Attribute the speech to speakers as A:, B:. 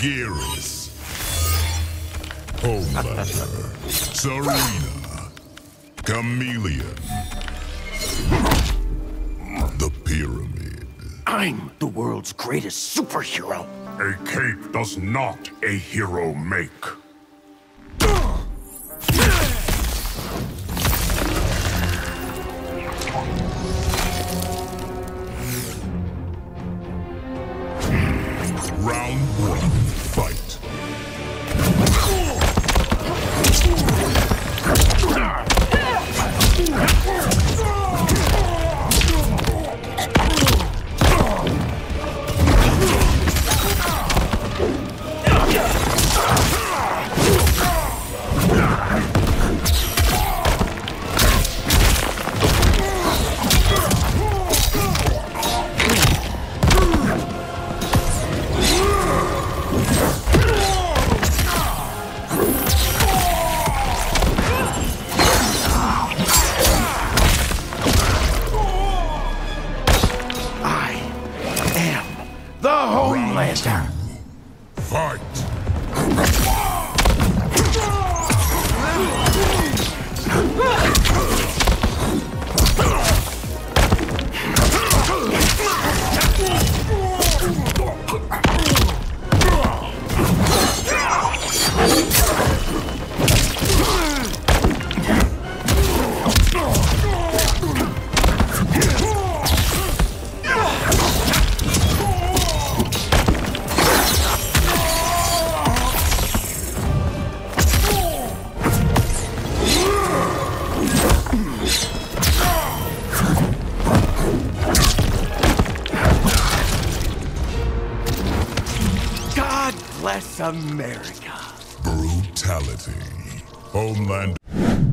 A: Geras. Homelander. Sareena. Chameleon. The Pyramid.
B: I'm the world's greatest superhero.
C: A cape does not a hero make.
A: Round one,
B: the Homelander.
A: Fight.
B: God bless America.
A: Brutality. Homelander.